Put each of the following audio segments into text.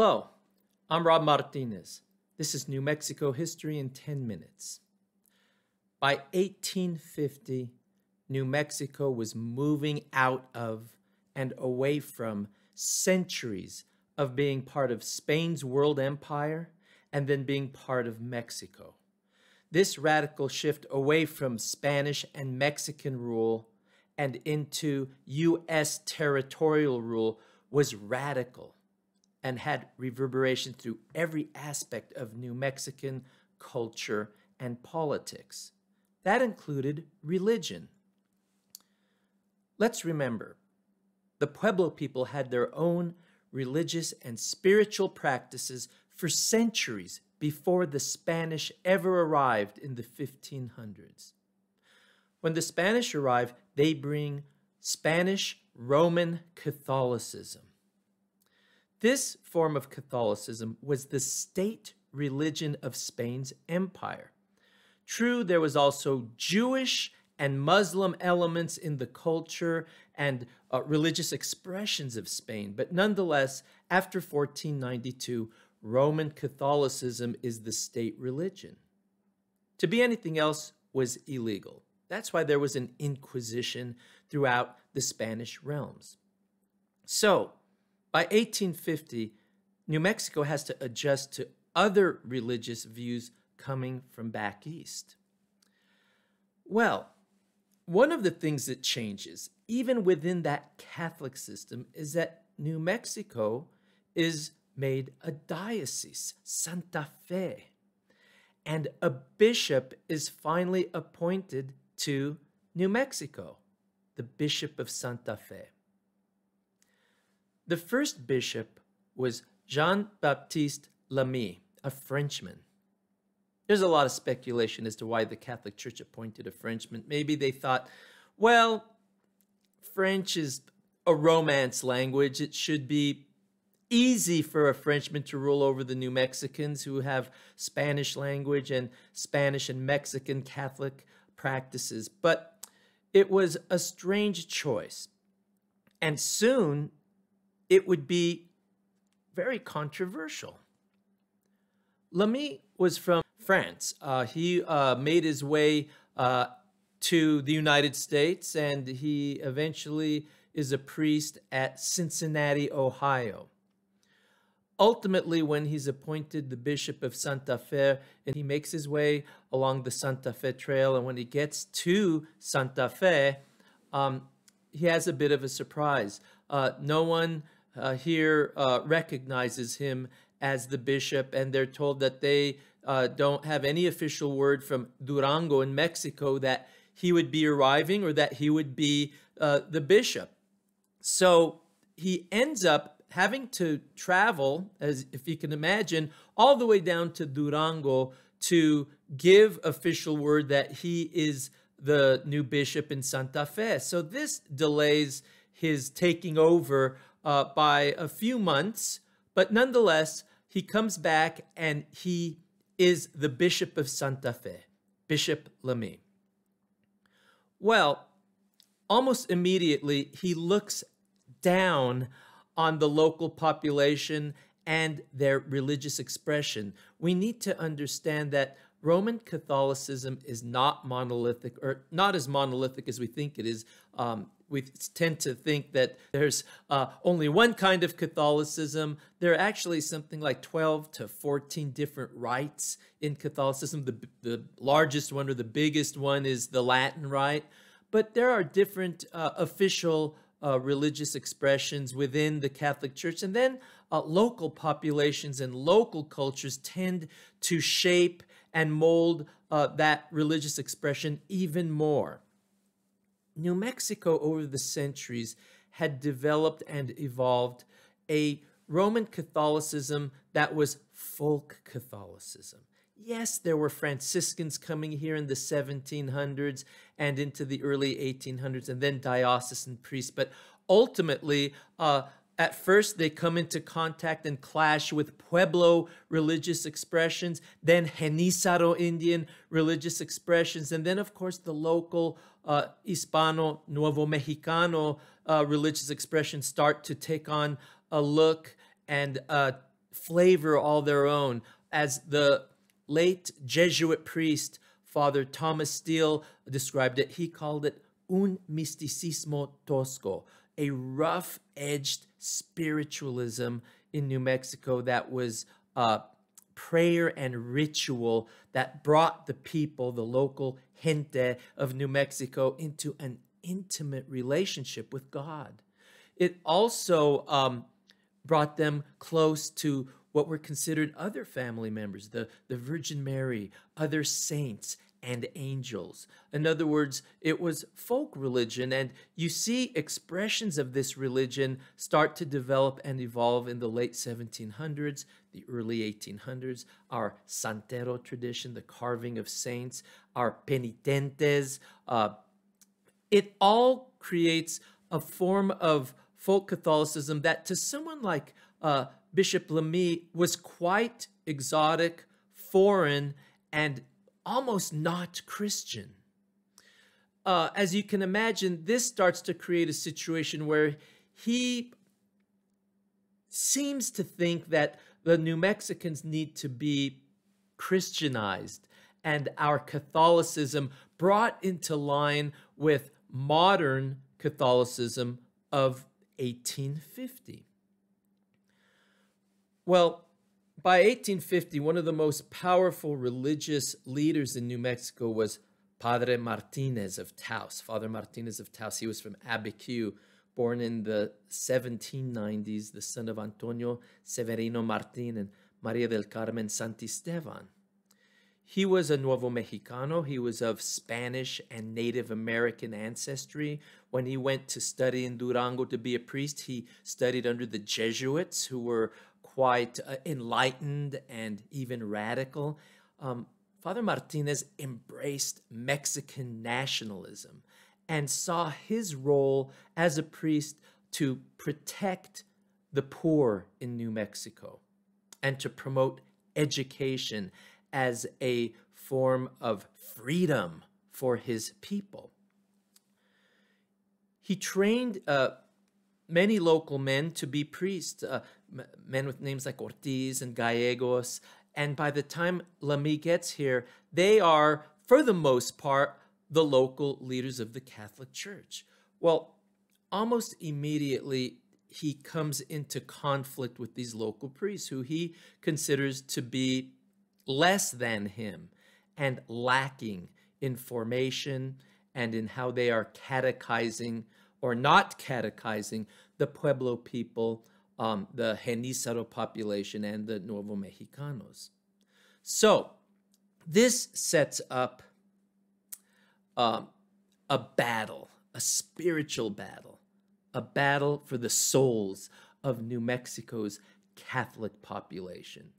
Hello, I'm Rob Martinez. This is New Mexico History in 10 Minutes. By 1850, New Mexico was moving out of and away from centuries of being part of Spain's world empire and then being part of Mexico. This radical shift away from Spanish and Mexican rule and into U.S. territorial rule was radical and had reverberation through every aspect of New Mexican culture and politics. That included religion. Let's remember, the Pueblo people had their own religious and spiritual practices for centuries before the Spanish ever arrived in the 1500s. When the Spanish arrive, they bring Spanish Roman Catholicism. This form of Catholicism was the state religion of Spain's empire. True, there was also Jewish and Muslim elements in the culture and uh, religious expressions of Spain, but nonetheless, after 1492, Roman Catholicism is the state religion. To be anything else was illegal. That's why there was an inquisition throughout the Spanish realms. So, by 1850, New Mexico has to adjust to other religious views coming from back east. Well, one of the things that changes, even within that Catholic system, is that New Mexico is made a diocese, Santa Fe. And a bishop is finally appointed to New Mexico, the Bishop of Santa Fe. The first bishop was Jean Baptiste Lamy, a Frenchman. There's a lot of speculation as to why the Catholic Church appointed a Frenchman. Maybe they thought, well, French is a Romance language. It should be easy for a Frenchman to rule over the New Mexicans who have Spanish language and Spanish and Mexican Catholic practices. But it was a strange choice. And soon it would be very controversial. Lamy was from France. Uh, he uh, made his way uh, to the United States and he eventually is a priest at Cincinnati, Ohio ultimately, when he's appointed the Bishop of Santa Fe, and he makes his way along the Santa Fe Trail, and when he gets to Santa Fe, um, he has a bit of a surprise. Uh, no one uh, here uh, recognizes him as the bishop, and they're told that they uh, don't have any official word from Durango in Mexico that he would be arriving or that he would be uh, the bishop. So he ends up having to travel, as if you can imagine, all the way down to Durango to give official word that he is the new bishop in Santa Fe. So this delays his taking over uh, by a few months, but nonetheless, he comes back and he is the bishop of Santa Fe, Bishop Lamy. Well, almost immediately, he looks down on the local population and their religious expression. We need to understand that Roman Catholicism is not monolithic, or not as monolithic as we think it is. Um, we tend to think that there's uh, only one kind of Catholicism. There are actually something like 12 to 14 different rites in Catholicism. The, the largest one or the biggest one is the Latin rite. But there are different uh, official uh, religious expressions within the Catholic Church. And then uh, local populations and local cultures tend to shape and mold uh, that religious expression even more. New Mexico, over the centuries, had developed and evolved a Roman Catholicism that was folk Catholicism. Yes, there were Franciscans coming here in the 1700s and into the early 1800s, and then diocesan priests. But ultimately, uh, at first, they come into contact and clash with Pueblo religious expressions, then Genízaro Indian religious expressions, and then, of course, the local uh, Hispano Nuevo Mexicano uh, religious expressions start to take on a look and uh, flavor all their own. As the late Jesuit priest, Father Thomas Steele, described it, he called it un misticismo tosco, a rough edged spiritualism in New Mexico that was uh, prayer and ritual that brought the people, the local gente of New Mexico, into an intimate relationship with God. It also um, brought them close to what were considered other family members, the, the Virgin Mary, other saints, and angels. In other words, it was folk religion, and you see expressions of this religion start to develop and evolve in the late 1700s, the early 1800s. Our Santero tradition, the carving of saints, our penitentes, uh, it all creates a form of folk Catholicism that to someone like uh, Bishop Lamy was quite exotic, foreign, and almost not Christian. Uh, as you can imagine, this starts to create a situation where he seems to think that the New Mexicans need to be Christianized and our Catholicism brought into line with modern Catholicism of 1850. Well, by 1850, one of the most powerful religious leaders in New Mexico was Padre Martinez of Taos. Father Martinez of Taos. He was from Abiquiu, born in the 1790s, the son of Antonio Severino Martin and Maria del Carmen Santisteban. He was a Nuevo Mexicano. He was of Spanish and Native American ancestry. When he went to study in Durango to be a priest, he studied under the Jesuits, who were quite uh, enlightened and even radical. Um, Father Martinez embraced Mexican nationalism and saw his role as a priest to protect the poor in New Mexico and to promote education as a form of freedom for his people. He trained uh, many local men to be priests, uh, men with names like Ortiz and Gallegos. And by the time Lamy gets here, they are, for the most part, the local leaders of the Catholic Church. Well, almost immediately, he comes into conflict with these local priests who he considers to be less than him and lacking in formation and in how they are catechizing or not catechizing the Pueblo people, um, the Genízaro population, and the Nuevo Mexicanos. So this sets up um, a battle, a spiritual battle, a battle for the souls of New Mexico's Catholic population.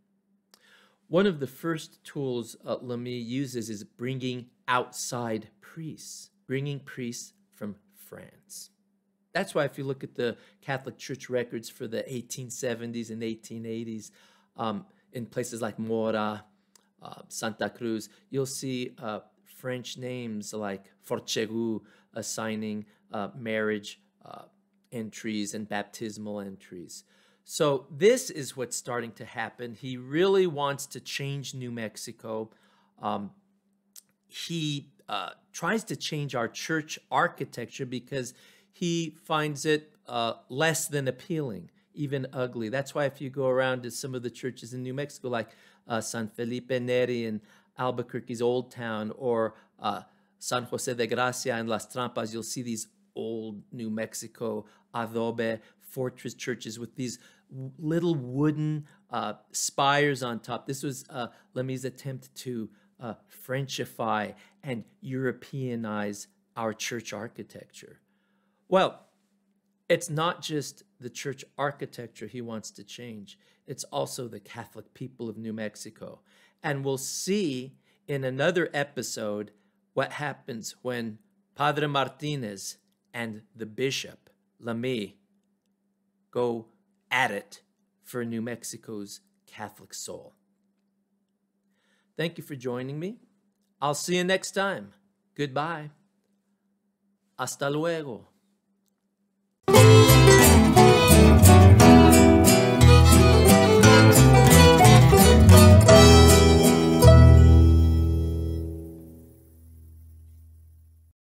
One of the first tools uh, Lamy uses is bringing outside priests, bringing priests from France. That's why, if you look at the Catholic Church records for the 1870s and 1880s, um, in places like Mora, uh, Santa Cruz, you'll see uh, French names like Forchegou assigning uh, marriage uh, entries and baptismal entries. So, this is what's starting to happen. He really wants to change New Mexico. Um, he uh, tries to change our church architecture because he finds it uh, less than appealing, even ugly. That's why if you go around to some of the churches in New Mexico, like uh, San Felipe Neri in Albuquerque's Old Town, or uh, San Jose de Gracia in Las Trampas, you'll see these old New Mexico adobe fortress churches with these little wooden uh, spires on top. This was uh, Lamy's attempt to uh, Frenchify and Europeanize our church architecture. Well, it's not just the church architecture he wants to change, it's also the Catholic people of New Mexico. And we'll see in another episode what happens when Padre Martinez and the bishop, Lamy, go at it for New Mexico's Catholic soul. Thank you for joining me. I'll see you next time. Goodbye. Hasta luego.